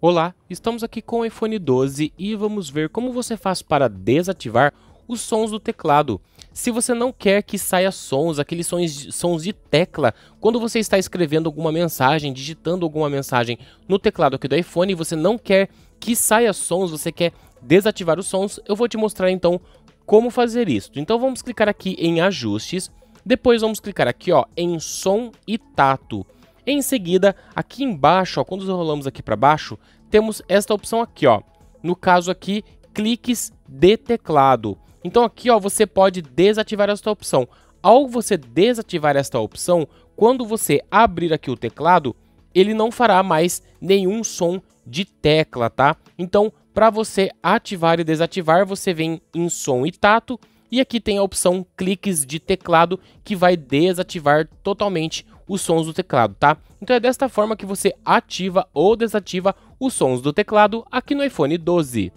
Olá, estamos aqui com o iPhone 12 e vamos ver como você faz para desativar os sons do teclado. Se você não quer que saia sons, aqueles sons, sons de tecla, quando você está escrevendo alguma mensagem, digitando alguma mensagem no teclado aqui do iPhone e você não quer que saia sons, você quer desativar os sons, eu vou te mostrar então como fazer isso. Então vamos clicar aqui em ajustes, depois vamos clicar aqui ó, em som e tato. Em seguida, aqui embaixo, ó, quando rolamos aqui para baixo, temos esta opção aqui, ó. No caso aqui, cliques de teclado. Então aqui, ó, você pode desativar esta opção. Ao você desativar esta opção, quando você abrir aqui o teclado, ele não fará mais nenhum som de tecla, tá? Então, para você ativar e desativar, você vem em som e tato e aqui tem a opção cliques de teclado que vai desativar totalmente os sons do teclado, tá? Então é desta forma que você ativa ou desativa os sons do teclado aqui no iPhone 12.